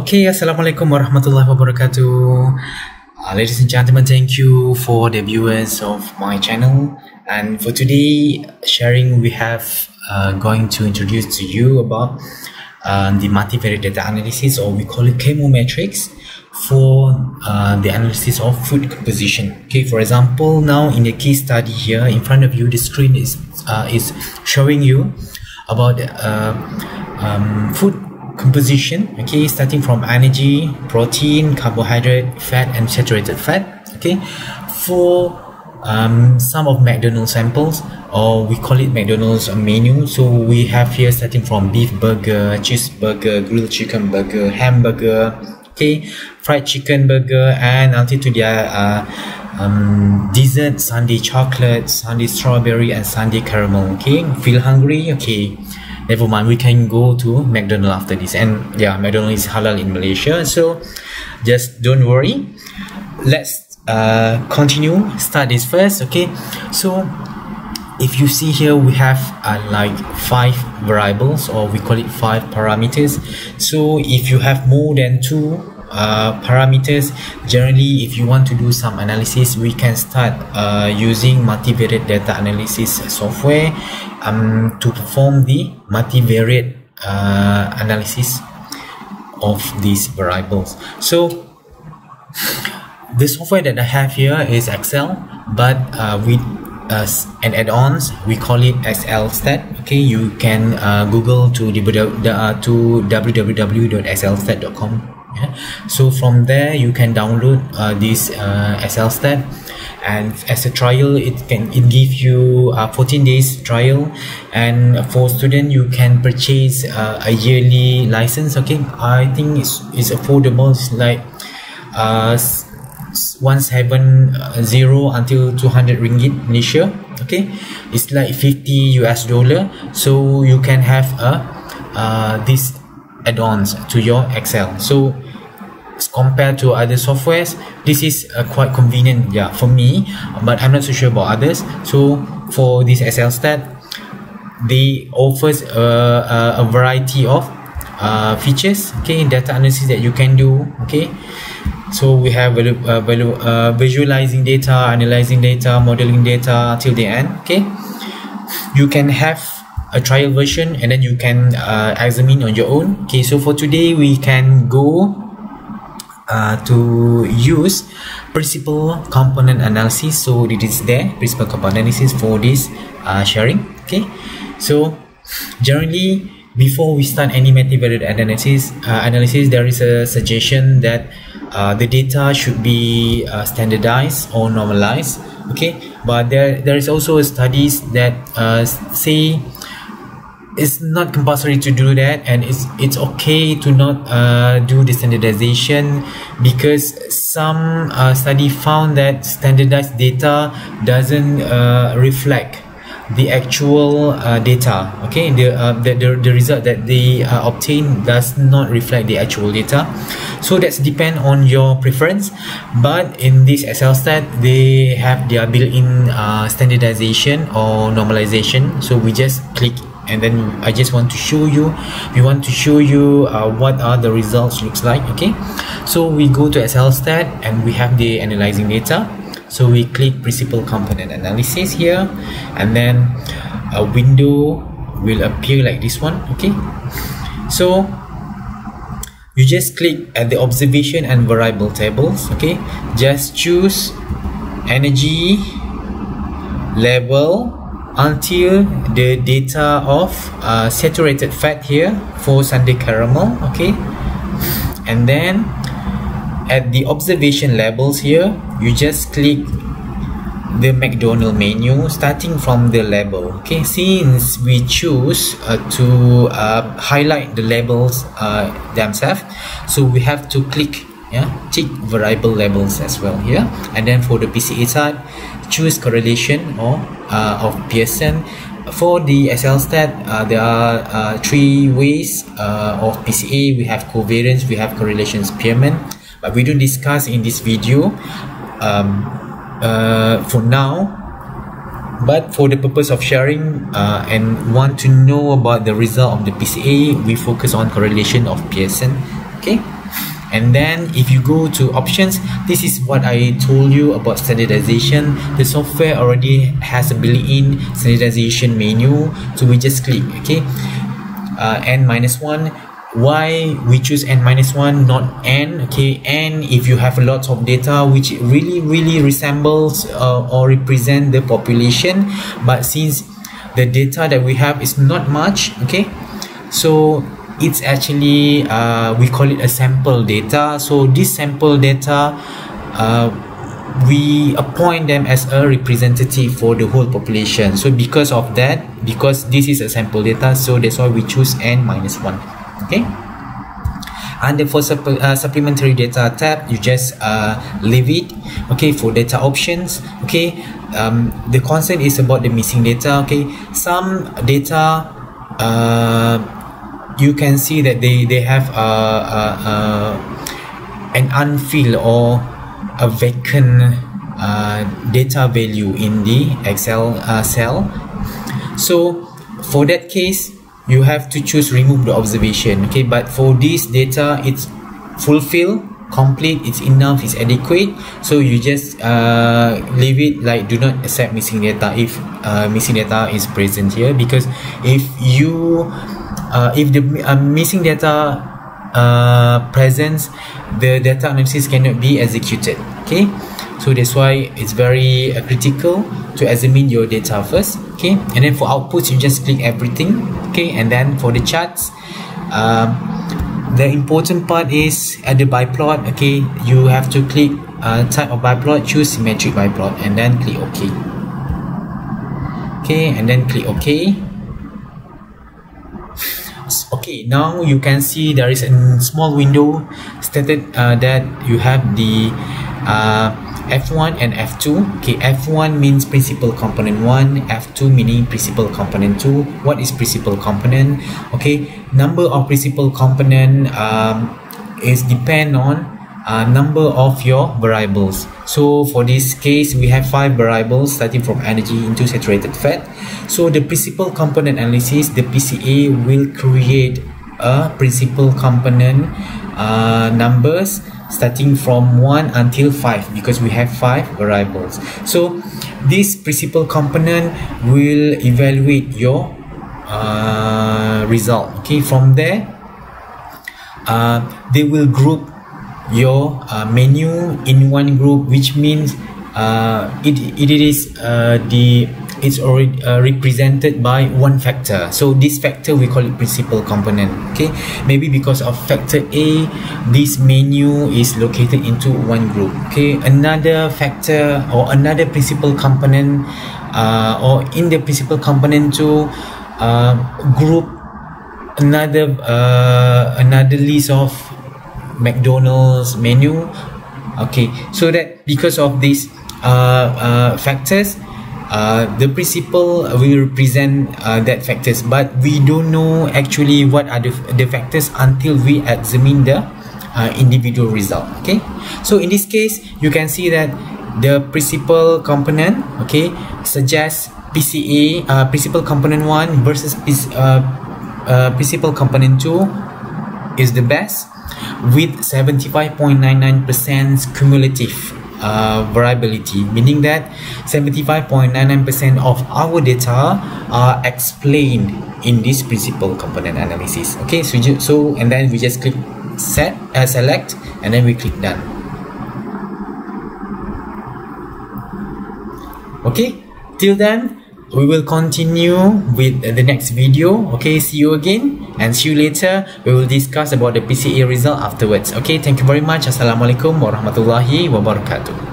Okay, Assalamualaikum warahmatullahi wabarakatuh. Uh, ladies and gentlemen, thank you for the viewers of my channel. And for today, sharing, we have uh, going to introduce to you about uh, the multivariate data analysis, or we call it chemometrics, for uh, the analysis of food composition. Okay, for example, now in the case study here in front of you, the screen is uh, is showing you about uh, um, food composition okay starting from energy protein carbohydrate fat and saturated fat okay for um, some of McDonald's samples or we call it McDonald's menu. So we have here starting from beef burger cheeseburger grilled chicken burger hamburger okay fried chicken burger and until to their uh, um, dessert sundae chocolate sundae strawberry and sundae caramel okay. Feel hungry okay never mind we can go to mcdonald after this. And yeah mcdonald is halal in malaysia so just don't worry. Let's uh, continue. Start this first okay? So if you see here we have uh, like five variables or we call it five parameters. So if you have more than two uh, parameters. Generally if you want to do some analysis we can start uh, using multivariate data analysis software um, to perform the multivariate uh, analysis of these variables. So the software that I have here is Excel but uh, with uh, an add-ons we call it XLStat okay you can uh, google to the, uh, to www.xlstat.com yeah? so from there you can download uh, this uh, XLStat and as a trial it can it give you a 14 days trial. And for student you can purchase uh, a yearly license okay? I think it's, it's affordable. It's like uh 170 until 200 ringgit Malaysia okay? It's like 50 US dollar. So you can have a uh, this add-ons to your Excel. So compared to other softwares this is uh, quite convenient yeah for me but i'm not so sure about others. So for this XLStat, they offers a, a, a variety of uh, features okay data analysis that you can do okay? So we have uh, value, uh, visualizing data analyzing data modeling data till the end okay? You can have a trial version and then you can uh, examine on your own. Okay so for today we can go uh, to use principal component analysis. So it is there principal component analysis for this uh, sharing. Okay so generally before we start any multivariate analysis uh, analysis there is a suggestion that uh, the data should be uh, standardized or normalized. Okay but there there is also studies that uh, say it's not compulsory to do that and it's it's okay to not uh, do the standardization because some uh, study found that standardized data doesn't uh, reflect the actual uh, data okay? The, uh, the, the the result that they uh, obtain does not reflect the actual data. So that's depend on your preference but in this XLStat they have their built-in uh, standardization or normalization. So we just click and then I just want to show you we want to show you uh, what are the results looks like okay? So we go to Excel XLStat and we have the analyzing data. So we click principal component analysis here. And then a window will appear like this one okay? So you just click at the observation and variable tables okay? Just choose energy level until the data of uh, saturated fat here for sundae caramel okay? And then at the observation levels here you just click the McDonald menu starting from the label okay? Since we choose uh, to uh, highlight the labels uh, themselves so we have to click yeah tick variable labels as well here. And then for the PCA type choose correlation or uh, of Pearson for the XLStat uh, there are uh, three ways uh, of PCA we have covariance we have correlation Spearman but we don't discuss in this video um, uh, for now. But for the purpose of sharing uh, and want to know about the result of the PCA we focus on correlation of Pearson okay and then if you go to options this is what I told you about standardization. The software already has a built-in standardization menu so we just click okay? Uh, n minus 1 why we choose n minus 1 not n okay? N if you have a lot of data which really really resembles uh, or represent the population. But since the data that we have is not much okay? So it's actually uh, we call it a sample data. So this sample data uh, we appoint them as a representative for the whole population. So because of that because this is a sample data so that's why we choose n minus 1 okay? And then for supp uh, supplementary data tab you just uh, leave it okay for data options okay? Um, the concern is about the missing data okay? Some data uh, you can see that they they have a, a, a an unfilled or a vacant uh, data value in the excel uh, cell. So for that case you have to choose remove the observation okay? But for this data it's fulfill complete it's enough it's adequate. So you just uh, leave it like do not accept missing data if uh, missing data is present here. Because if you uh, if the uh, missing data uh, presence the data analysis cannot be executed okay? So that's why it's very uh, critical to examine your data first okay? And then for outputs you just click everything okay? And then for the charts um, the important part is at the biplot okay? You have to click uh, type of biplot choose symmetric biplot and then click ok. Okay and then click ok okay now you can see there is a small window stated uh, that you have the uh, F1 and F2 okay F1 means principal component 1 F2 meaning principal component 2 what is principal component? Okay number of principal component um, is depend on uh, number of your variables. So for this case we have five variables starting from energy into saturated fat. So the principal component analysis the PCA will create a principal component uh, numbers starting from 1 until 5 because we have 5 variables. So this principal component will evaluate your uh, result. Okay from there uh, they will group your uh, menu in one group which means uh, it, it is uh, the it's already uh, represented by one factor. So this factor we call it principal component okay? Maybe because of factor a this menu is located into one group okay? Another factor or another principal component uh, or in the principal component to uh, group another another list of McDonald's menu. Okay so that because of these uh, uh, factors uh, the principal will represent uh, that factors. But we don't know actually what are the, the factors until we examine the uh, individual result. Okay so in this case you can see that the principal component okay suggests PCA uh, principal component 1 versus uh, uh, principal component 2 is the best with 75.99% cumulative uh, variability meaning that 75.99% of our data are explained in this principal component analysis. Okay so, so and then we just click set uh, select and then we click done. Okay till then we will continue with the next video. Okay see you again and see you later. We will discuss about the PCA result afterwards. Okay thank you very much. Assalamualaikum warahmatullahi wabarakatuh